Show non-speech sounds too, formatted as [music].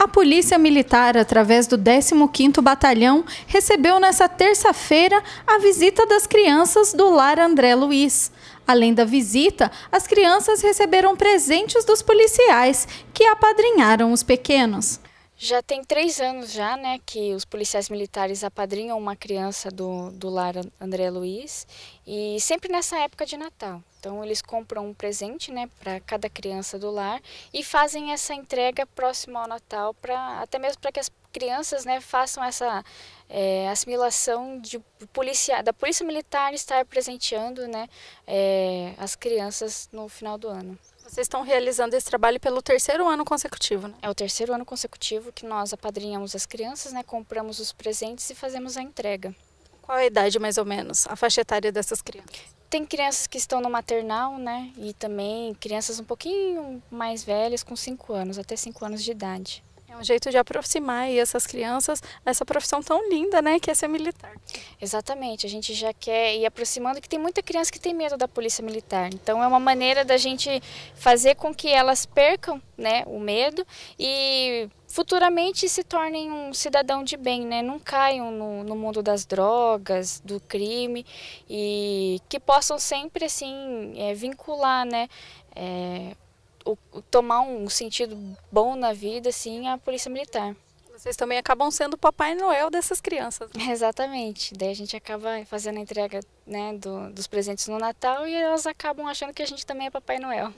A Polícia Militar, através do 15º Batalhão, recebeu nesta terça-feira a visita das crianças do Lar André Luiz. Além da visita, as crianças receberam presentes dos policiais, que apadrinharam os pequenos. Já tem três anos já, né, que os policiais militares apadrinham uma criança do, do lar André Luiz e sempre nessa época de Natal. Então eles compram um presente, né, para cada criança do lar e fazem essa entrega próximo ao Natal, para até mesmo para que as crianças, né, façam essa é, assimilação de polícia, da polícia militar estar presenteando, né, é, as crianças no final do ano. Vocês estão realizando esse trabalho pelo terceiro ano consecutivo, né? É o terceiro ano consecutivo que nós apadrinhamos as crianças, né? Compramos os presentes e fazemos a entrega. Qual a idade, mais ou menos, a faixa etária dessas crianças? Tem crianças que estão no maternal, né? E também crianças um pouquinho mais velhas, com 5 anos, até 5 anos de idade. É um jeito de aproximar essas crianças essa profissão tão linda, né, que é ser militar. Exatamente, a gente já quer ir aproximando que tem muita criança que tem medo da polícia militar. Então é uma maneira da gente fazer com que elas percam, né, o medo e futuramente se tornem um cidadão de bem, né? Não caiam no, no mundo das drogas, do crime e que possam sempre assim é, vincular, né? É, o, tomar um sentido bom na vida, assim, a polícia militar. Vocês também acabam sendo o Papai Noel dessas crianças. Né? [laughs] Exatamente. Daí a gente acaba fazendo a entrega né, do, dos presentes no Natal e elas acabam achando que a gente também é Papai Noel.